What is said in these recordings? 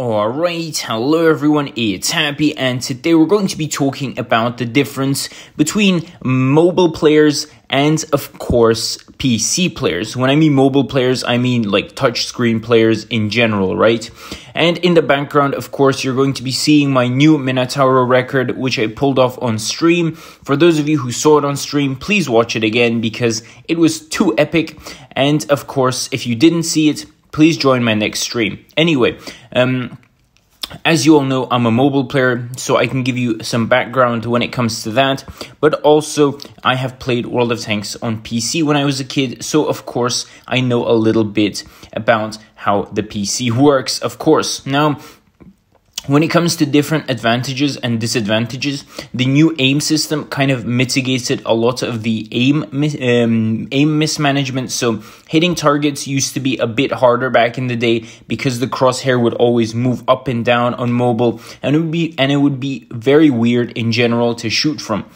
Alright, hello everyone, it's Happy and today we're going to be talking about the difference between mobile players and of course PC players. When I mean mobile players, I mean like touchscreen players in general, right? And in the background, of course, you're going to be seeing my new Minotauro record, which I pulled off on stream. For those of you who saw it on stream, please watch it again because it was too epic. And of course, if you didn't see it, please join my next stream. Anyway, um, as you all know, I'm a mobile player, so I can give you some background when it comes to that. But also, I have played World of Tanks on PC when I was a kid, so of course, I know a little bit about how the PC works, of course. Now, when it comes to different advantages and disadvantages, the new aim system kind of mitigated a lot of the aim um, aim mismanagement. So hitting targets used to be a bit harder back in the day because the crosshair would always move up and down on mobile, and it would be and it would be very weird in general to shoot from.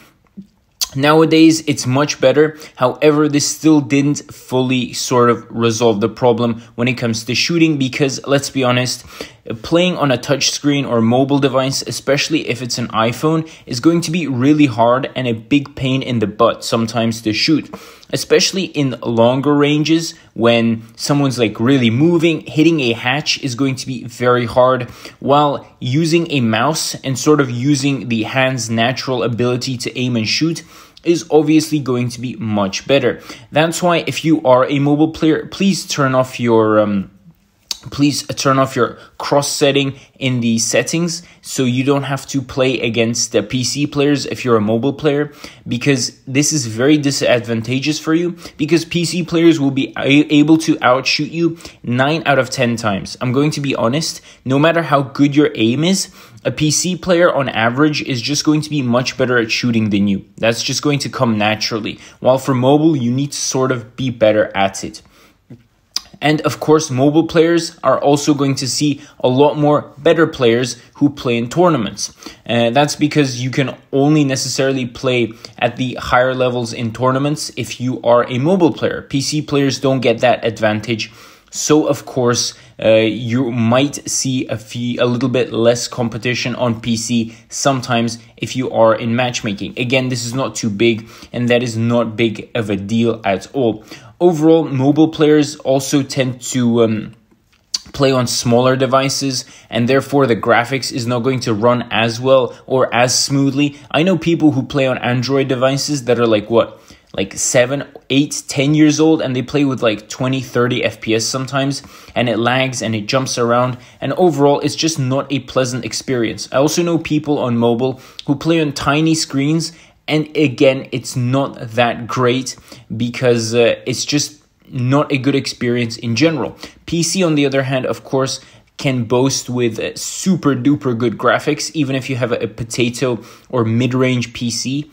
Nowadays, it's much better. However, this still didn't fully sort of resolve the problem when it comes to shooting because let's be honest, playing on a touchscreen or mobile device, especially if it's an iPhone, is going to be really hard and a big pain in the butt sometimes to shoot. Especially in longer ranges when someone's like really moving, hitting a hatch is going to be very hard while using a mouse and sort of using the hand's natural ability to aim and shoot is obviously going to be much better. That's why if you are a mobile player, please turn off your um, please turn off your cross setting in the settings so you don't have to play against the PC players if you're a mobile player because this is very disadvantageous for you because PC players will be able to outshoot you 9 out of 10 times. I'm going to be honest, no matter how good your aim is, a PC player on average is just going to be much better at shooting than you. That's just going to come naturally. While for mobile, you need to sort of be better at it. And of course, mobile players are also going to see a lot more better players who play in tournaments. And that's because you can only necessarily play at the higher levels in tournaments if you are a mobile player. PC players don't get that advantage. So, of course, uh, you might see a, fee, a little bit less competition on PC sometimes if you are in matchmaking. Again, this is not too big, and that is not big of a deal at all overall, mobile players also tend to um, play on smaller devices, and therefore the graphics is not going to run as well or as smoothly. I know people who play on Android devices that are like what? Like 7, 8, 10 years old, and they play with like 20, 30 FPS sometimes, and it lags and it jumps around, and overall, it's just not a pleasant experience. I also know people on mobile who play on tiny screens and again, it's not that great because uh, it's just not a good experience in general. PC, on the other hand, of course, can boast with uh, super duper good graphics, even if you have a, potato or mid range PC.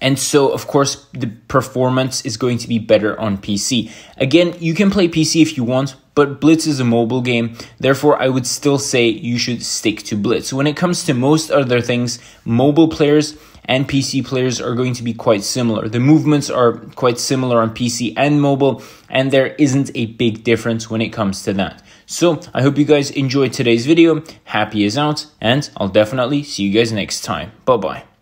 And so, of course, the performance is going to be better on PC. Again, you can play PC if you want, but Blitz is a mobile game. Therefore, I would still say you should stick to Blitz. When it comes to most other things, mobile players and PC players are going to be quite similar. The movements are quite similar on PC and mobile, and there isn't a big difference when it comes to that. So, I hope you guys enjoyed today's video. Happy is out, and I'll definitely see you guys next time. Bye bye.